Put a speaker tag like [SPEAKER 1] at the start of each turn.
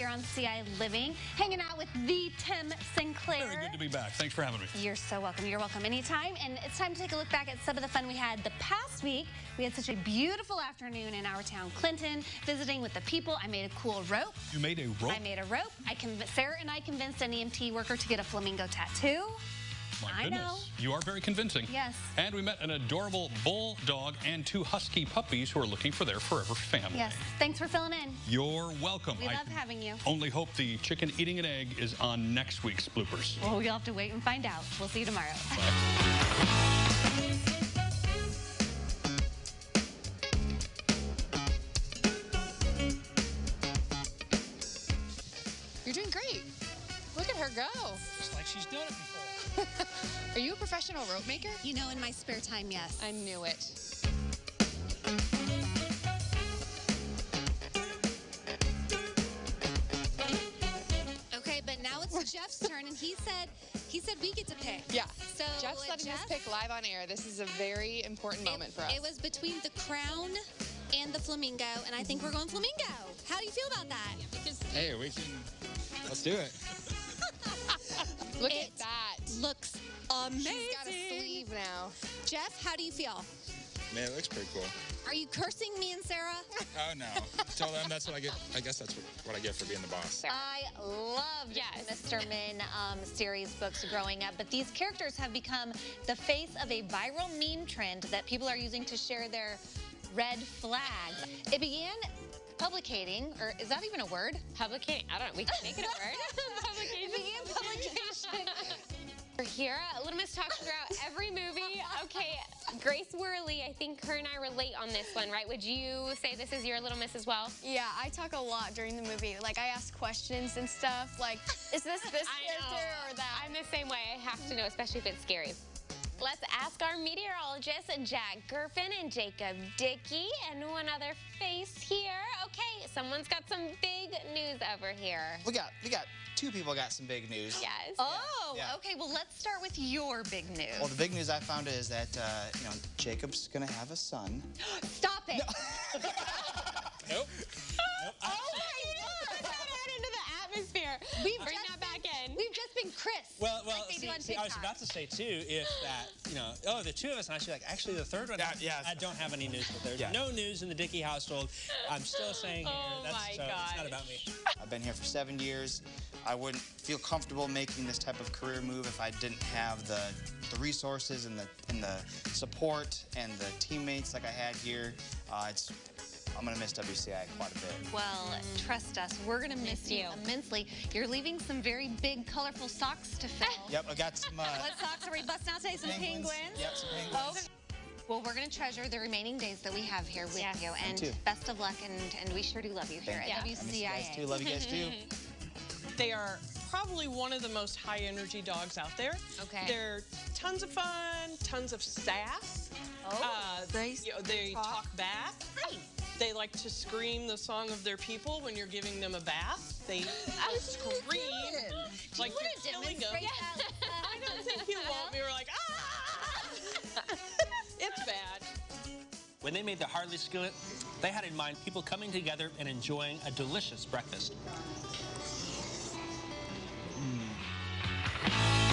[SPEAKER 1] Here on CI Living, hanging out with the Tim Sinclair.
[SPEAKER 2] Very good to be back. Thanks for having me.
[SPEAKER 1] You're so welcome. You're welcome anytime. And it's time to take a look back at some of the fun we had the past week. We had such a beautiful afternoon in our town, Clinton, visiting with the people. I made a cool rope.
[SPEAKER 2] You made a rope?
[SPEAKER 1] I made a rope. I Sarah and I convinced an EMT worker to get a flamingo tattoo.
[SPEAKER 2] My
[SPEAKER 1] I
[SPEAKER 2] goodness.
[SPEAKER 1] know.
[SPEAKER 2] You are very convincing.
[SPEAKER 1] Yes.
[SPEAKER 2] And we met an adorable bulldog and two husky puppies who are looking for their forever family.
[SPEAKER 1] Yes. Thanks for filling in.
[SPEAKER 2] You're welcome.
[SPEAKER 1] We
[SPEAKER 2] I
[SPEAKER 1] love having you.
[SPEAKER 2] Only hope the chicken eating an egg is on next week's bloopers.
[SPEAKER 1] Well, you'll have to wait and find out. We'll see you tomorrow.
[SPEAKER 3] You're doing great. Look at her go.
[SPEAKER 4] Just like she's done it before.
[SPEAKER 3] Are you a professional rope maker?
[SPEAKER 1] You know, in my spare time, yes.
[SPEAKER 3] I knew it.
[SPEAKER 1] Okay, but now it's Jeff's turn, and he said he said we get to pick.
[SPEAKER 3] Yeah.
[SPEAKER 1] So
[SPEAKER 3] Jeff's uh, letting
[SPEAKER 1] Jeff,
[SPEAKER 3] us pick live on air. This is a very important moment
[SPEAKER 1] it,
[SPEAKER 3] for us.
[SPEAKER 1] It was between the crown and the flamingo, and I think we're going flamingo. How do you feel about that?
[SPEAKER 5] Hey, we can. Let's do it.
[SPEAKER 3] Look
[SPEAKER 1] it
[SPEAKER 3] at that.
[SPEAKER 1] Looks amazing.
[SPEAKER 3] She's got a sleeve now.
[SPEAKER 1] Jeff, how do you feel?
[SPEAKER 5] Man, it looks pretty cool.
[SPEAKER 1] Are you cursing me and Sarah?
[SPEAKER 5] Oh no! Tell them that's what I get. I guess that's what, what I get for being the boss.
[SPEAKER 6] I loved
[SPEAKER 1] Yes.
[SPEAKER 6] Mr. Men um, series books growing up, but these characters have become the face of a viral meme trend that people are using to share their red flags. It began publicating, or is that even a word?
[SPEAKER 7] Publicating. I don't know. We can make it a word.
[SPEAKER 6] It began publication.
[SPEAKER 7] We're here. Little Miss talks throughout every movie. Okay, Grace Worley. I think her and I relate on this one, right? Would you say this is your Little Miss as well?
[SPEAKER 8] Yeah, I talk a lot during the movie. Like I ask questions and stuff. Like, is this this character or that?
[SPEAKER 7] I'm the same way. I have to know, especially if it's scary. Let's ask our meteorologists, Jack Gerfin and Jacob Dickey, and one other face here. Okay, someone's got some big news over here.
[SPEAKER 9] We got we got two people got some big news.
[SPEAKER 7] Yes.
[SPEAKER 1] Oh,
[SPEAKER 9] Yeah.
[SPEAKER 1] okay. Well, let's start with your big news.
[SPEAKER 9] Well, the big news I found is that uh, you know Jacob's gonna have a son.
[SPEAKER 1] Stop it.
[SPEAKER 4] Nope.
[SPEAKER 1] We've just been Chris.
[SPEAKER 4] Well, well,
[SPEAKER 1] like
[SPEAKER 4] see, see, I was about to say too, if that, you know, oh, the two of us, and I should like, actually, the third one,
[SPEAKER 9] Yeah, yeah.
[SPEAKER 4] I don't have any news, but there's
[SPEAKER 9] Yeah.
[SPEAKER 4] no news in the Dickey household. I'm still saying here,
[SPEAKER 7] Oh
[SPEAKER 4] that's,
[SPEAKER 7] my
[SPEAKER 4] so it's not about me.
[SPEAKER 9] I've been here for seven years. I wouldn't feel comfortable making this type of career move if I didn't have the the resources and the and the support and the teammates like I had here. Uh, it's I'm gonna miss WCI quite a bit.
[SPEAKER 1] Well, trust us, we're going to miss,
[SPEAKER 7] Miss
[SPEAKER 1] you.
[SPEAKER 7] you.
[SPEAKER 1] immensely. You're leaving some very big, colorful socks to fill.
[SPEAKER 9] Yep, I got some. Uh,
[SPEAKER 1] What socks are we busting out today? Some penguins?
[SPEAKER 9] Yep, some penguins.
[SPEAKER 1] Okay. Well, we're going to treasure the remaining days that we have here with
[SPEAKER 7] Yes.
[SPEAKER 1] you. And
[SPEAKER 9] too.
[SPEAKER 1] best of luck, and, and we sure do love you here
[SPEAKER 9] Thank
[SPEAKER 1] at
[SPEAKER 9] you. I miss you guys too. Love you guys too.
[SPEAKER 10] They are probably one of the most high energy dogs out there.
[SPEAKER 7] Okay.
[SPEAKER 10] They're tons of fun, tons of sass.
[SPEAKER 1] Oh.
[SPEAKER 10] Uh,
[SPEAKER 8] They
[SPEAKER 10] you know, they
[SPEAKER 8] talk?
[SPEAKER 10] talk back. They like to scream the song of their people when you're giving them a bath. They I was scream like
[SPEAKER 1] you
[SPEAKER 10] you're killing them. I don't think you won't. We were like, ah! it's bad.
[SPEAKER 4] When they made the Harley skillet, they had in mind people coming together and enjoying a delicious breakfast. Mm.